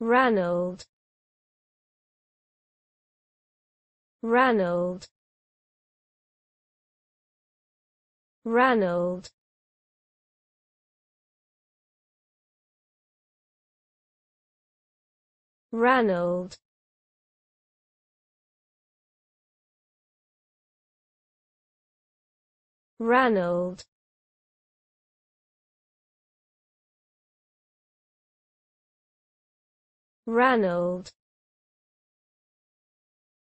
Ranald. Ranald. Ranald. Ranald. Ranald Ranald